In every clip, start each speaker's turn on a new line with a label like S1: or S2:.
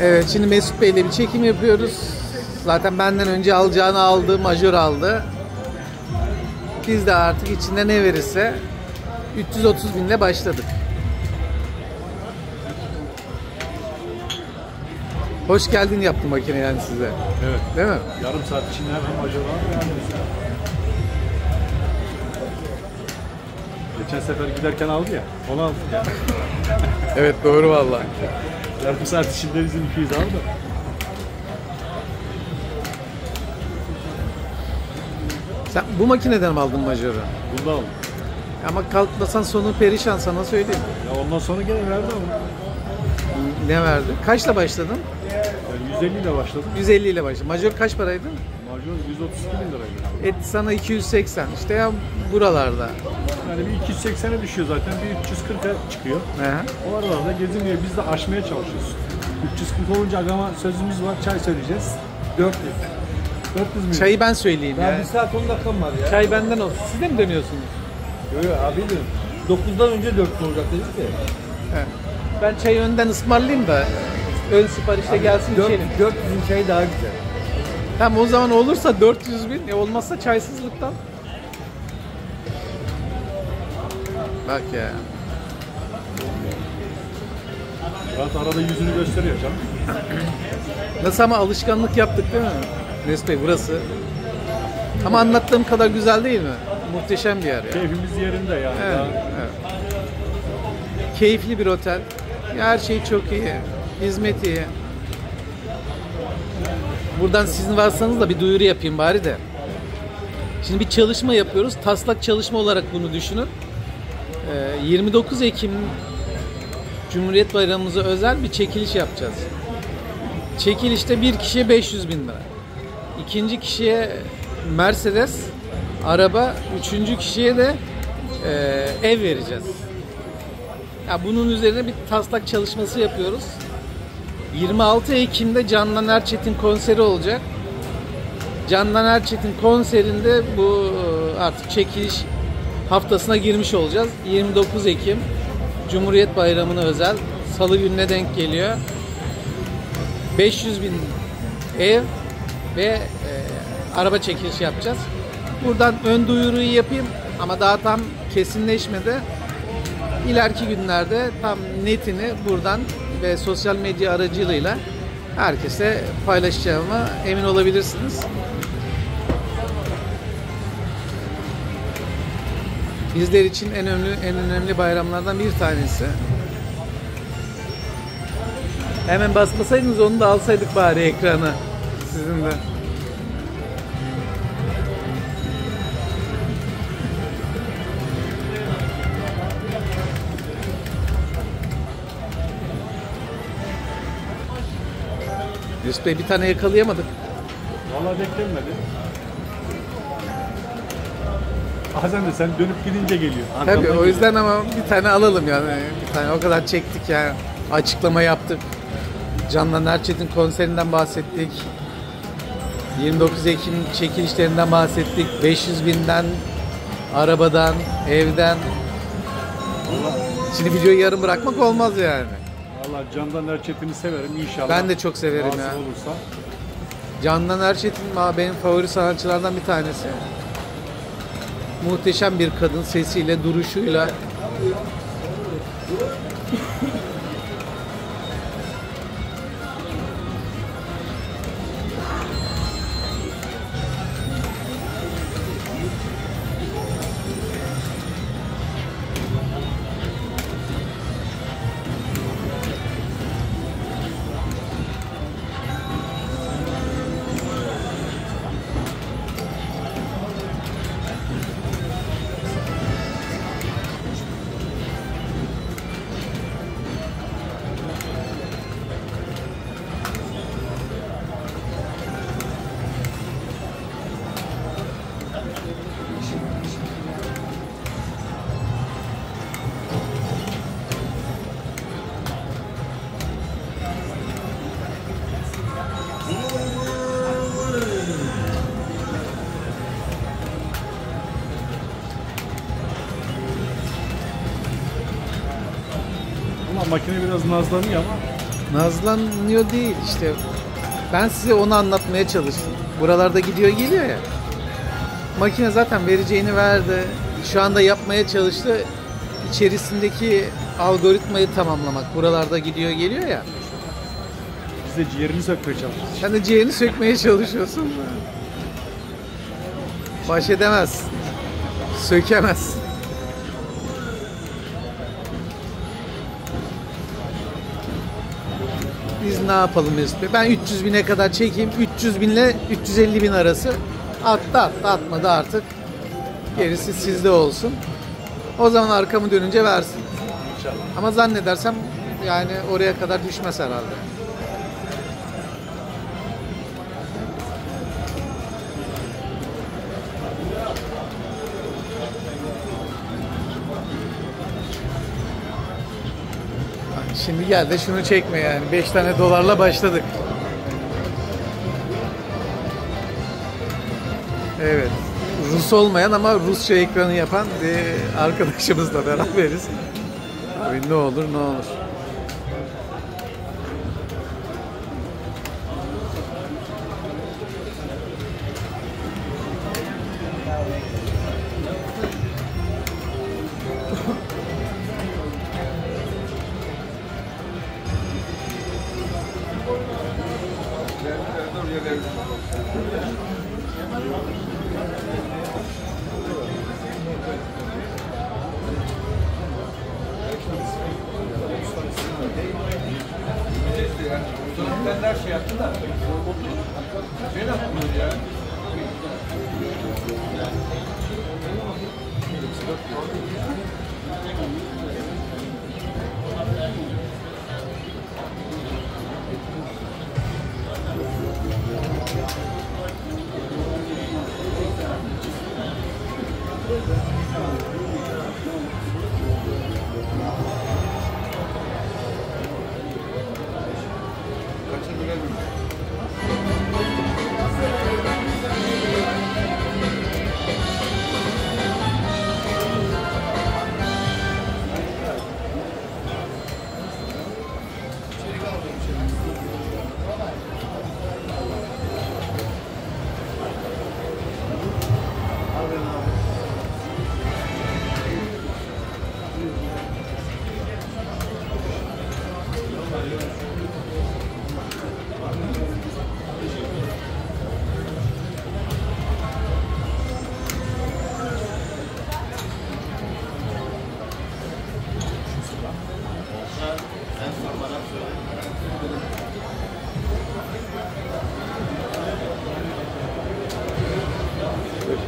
S1: Evet şimdi Mesut Bey'le bir çekim yapıyoruz. Zaten benden önce alacağını aldı, majör aldı. Biz de artık içinde ne verirse 330 binle başladık. Hoş geldin yaptı makine yani size.
S2: Evet.
S1: Değil mi?
S2: Yarım saat içinde hemen acaba yani. Geçen sefer giderken aldı ya. Onu aldı.
S1: Evet doğru vallahi.
S2: Yarım saat içinde bizim 200 aldı.
S1: Sen bu makineden mi aldın majörü?
S2: Bunda aldı.
S1: Ama kalkmasan sonu perişan sana söyleyeyim.
S2: Ya ondan sonra gene verdi ama.
S1: Ne verdi? Kaçla başladın?
S2: Ben 150 ile başladım.
S1: 150 ile başladın. Majör kaç paraydı?
S2: Majör 132 bin liraydı.
S1: Et sana 280. İşte ya buralarda.
S2: Yani bir 280'e düşüyor zaten. Bir 340'a çıkıyor.
S1: Aha.
S2: O aralarda gezinmiyor. Biz de aşmaya çalışıyoruz. 340 olunca agama sözümüz var. Çay söyleyeceğiz. 400. 400 mü?
S1: Çayı ben söyleyeyim
S3: Ya
S1: ya.
S3: bir saat 10 dakikam var ya.
S1: Çay benden olsun. Siz de mi dönüyorsunuz?
S3: Yok yok abi diyorum. 9'dan önce 4 olacak dedik de.
S1: He. Ben çayı önden ısmarlayayım da ön siparişte gelsin
S3: 4,
S1: içelim.
S3: 400'ün çayı daha güzel.
S1: Tamam o zaman olursa 400 bin, e olmazsa çaysızlıktan. Bak ya.
S2: Rahat arada yüzünü gösteriyor canım.
S1: Nasıl ama alışkanlık yaptık değil mi? Mesut Bey burası. Ama anlattığım kadar güzel değil mi? Muhteşem bir yer ya.
S2: Keyfimiz yerinde yani.
S1: Evet,
S2: Daha-
S1: evet. Keyifli bir otel. Her şey çok iyi. Hizmet iyi. Buradan sizin varsanız da bir duyuru yapayım bari de. Şimdi bir çalışma yapıyoruz. Taslak çalışma olarak bunu düşünün. Ee, 29 Ekim Cumhuriyet Bayramımıza özel bir çekiliş yapacağız. Çekilişte bir kişiye 500 bin lira. İkinci kişiye Mercedes araba, üçüncü kişiye de e, ev vereceğiz. Ya bunun üzerine bir taslak çalışması yapıyoruz. 26 Ekim'de Candan Erçetin konseri olacak. Candan Erçetin konserinde bu e, artık çekiliş haftasına girmiş olacağız. 29 Ekim Cumhuriyet Bayramı'na özel Salı gününe denk geliyor. 500 bin ev ve e, araba çekilişi yapacağız. Buradan ön duyuruyu yapayım ama daha tam kesinleşmedi. İleriki günlerde tam netini buradan ve sosyal medya aracılığıyla herkese paylaşacağıma emin olabilirsiniz. Bizler için en önemli en önemli bayramlardan bir tanesi. Hemen basmasaydınız onu da alsaydık bari ekrana sizin de. Yusuf Bey bir tane yakalayamadık.
S2: Vallahi beklenmedi. Bazen de sen dönüp gidince geliyor.
S1: Tabii o yüzden ama bir tane alalım yani. Bir tane o kadar çektik yani. Açıklama yaptık. Candan Erçetin konserinden bahsettik. 29 Ekim çekilişlerinden bahsettik. 500 binden, arabadan, evden. Şimdi videoyu yarım bırakmak olmaz yani.
S2: Vallahi Candan Erçetin'i severim inşallah.
S1: Ben de çok severim ya.
S2: olursa.
S1: Candan Erçetin benim favori sanatçılardan bir tanesi. Muhteşem bir kadın sesiyle, duruşuyla.
S2: Makine biraz nazlanıyor ama
S1: Nazlanıyor değil işte. Ben size onu anlatmaya çalıştım. Buralarda gidiyor geliyor ya. Makine zaten vereceğini verdi. Şu anda yapmaya çalıştı. İçerisindeki algoritmayı tamamlamak. Buralarda gidiyor geliyor ya.
S2: Biz de ciğerini sökmeye çalışıyoruz.
S1: Sen de ciğerini sökmeye çalışıyorsun. Baş edemez. Sökemez. Biz ne yapalım Mesut Bey? Ben 300 bine kadar çekeyim. 300 binle 350 bin arası. Attı attı atmadı artık. Gerisi sizde olsun. O zaman arkamı dönünce versin.
S2: İnşallah.
S1: Ama zannedersem yani oraya kadar düşmez herhalde. Şimdi gel de şunu çekme yani. 5 tane dolarla başladık. Evet. Rus olmayan ama Rusça ekranı yapan bir arkadaşımızla beraberiz. Abi ne olur ne olur.
S3: Ben her şey yaptım da. Şey yapmıyor ya? Kaçını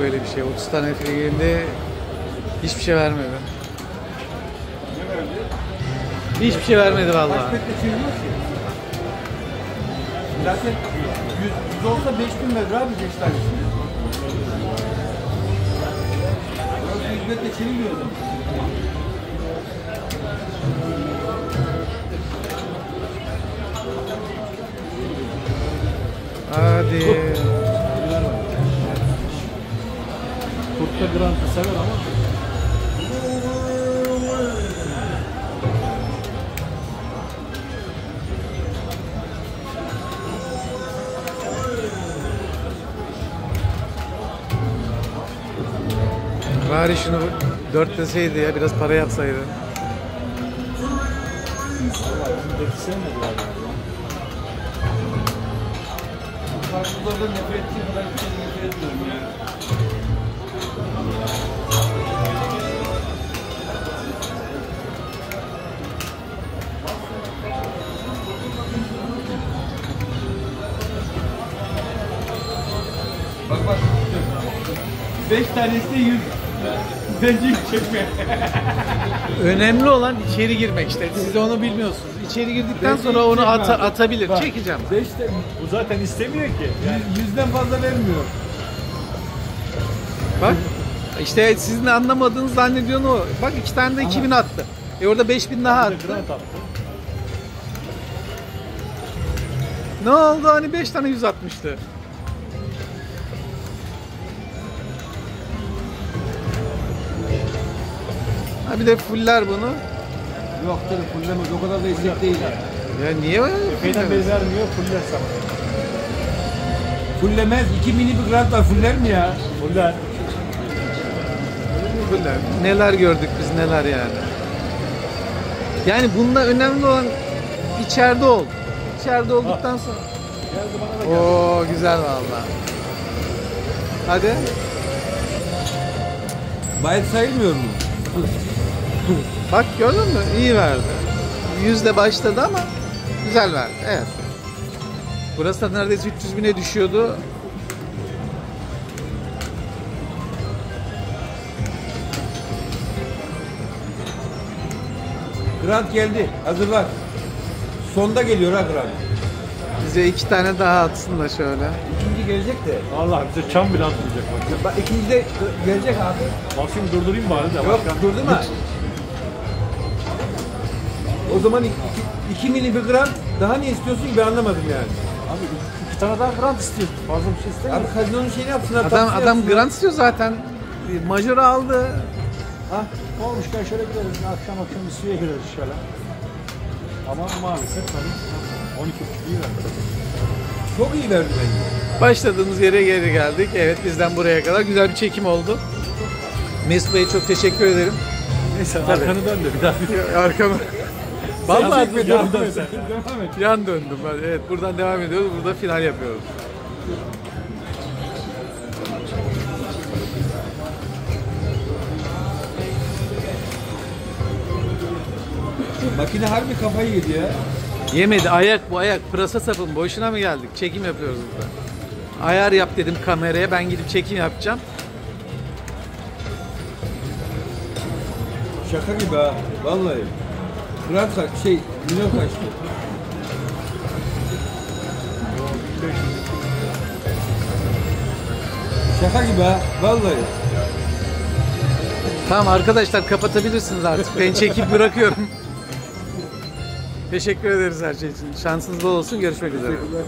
S1: böyle bir şey. 30 tane friginde hiçbir şey vermedi. Hiçbir şey vermedi vallahi.
S3: Aspette çeviriyor ki. Zaten 100, 100 olsa 5000 verir abi 5 tanesini. Orası 100 metre çevirmiyor zaman.
S1: Hadi.
S2: Kurtta Grant'ı sever ama
S1: Bari şunu dörtleseydi ya biraz para yapsaydı.
S2: yani.
S3: Karşılarda nefret ettiğim kadar bir şey nefret etmiyorum ya. 5 tanesi de 100. Bence çekme.
S1: Önemli olan içeri girmek işte. Siz onu bilmiyorsunuz. İçeri girdikten sonra onu ata- atabilir.
S2: Bak,
S1: Çekeceğim.
S2: Beş de, bu zaten istemiyor ki. Yani
S3: Yüz- Yüzden fazla vermiyor.
S1: Bak. İşte sizin anlamadığınız zannediyorsun o. Bak iki tane de 2000 attı. E orada 5000 daha
S2: de
S1: attı. Ne oldu hani 5 tane 100 atmıştı. Ha bir de fuller bunu.
S3: Yok tabii fullemez. O kadar da istek değil.
S1: Ya niye öyle
S2: Epeyden beri vermiyor, fuller sana.
S3: Fullemez. 2 mini bir grant var. Fuller mi ya?
S2: Fuller.
S1: Neler gördük biz neler yani. Yani bunda önemli olan içeride ol. İçeride olduktan sonra.
S2: Geldi.
S1: Oo güzel valla. Hadi.
S3: Bayet sayılmıyor mu?
S1: Bak gördün mü? İyi verdi. Yüzde başladı ama güzel verdi. Evet. Burası da neredeyse 300 bine düşüyordu.
S3: Grant geldi. Hazırlar. Sonda geliyor ha Grant.
S1: Bize iki tane daha atsın da şöyle.
S3: İkinci gelecek de.
S2: Allah bize çam bile atmayacak bak.
S3: Bak ikinci de gelecek abi.
S2: Basayım durdurayım bari de.
S3: Yok
S2: başkan.
S3: durdurma. O zaman iki, iki, iki mini bir grant daha ne istiyorsun ki ben anlamadım yani.
S2: Abi iki, tane daha grant istiyoruz. Fazla bir şey istemiyoruz.
S3: Abi kazinonun şeyini yapsınlar.
S1: Adam adam
S3: yapsınlar.
S1: grant istiyor zaten. Majör aldı.
S2: Ha, olmuşken şöyle gideriz. Akşam akşam bir suya gireriz şöyle. Ama maalesef tabii 12.5 iyi verdi.
S3: Çok iyi verdi bence.
S1: Başladığımız yere geri geldik. Evet bizden buraya kadar güzel bir çekim oldu. Mesut Bey'e çok teşekkür ederim.
S2: Neyse arkanı dön de bir daha bir
S1: Arkama. Vallahi
S2: et. Devam et.
S1: yan döndüm ben. Evet buradan devam ediyoruz. Burada final yapıyoruz.
S3: Makine harbi kafayı yedi ya.
S1: Yemedi ayak bu ayak pırasa sapın boşuna mı geldik? Çekim yapıyoruz burada. Ayar yap dedim kameraya ben gidip çekim yapacağım.
S3: Şaka gibi ha. Vallahi. Grant kaç şey milyon kaçtı. Şaka gibi ha. Vallahi.
S1: Tamam arkadaşlar kapatabilirsiniz artık. Ben çekip bırakıyorum. Teşekkür ederiz her şey için. Şansınız bol olsun. Görüşmek üzere.
S3: Teşekkürler.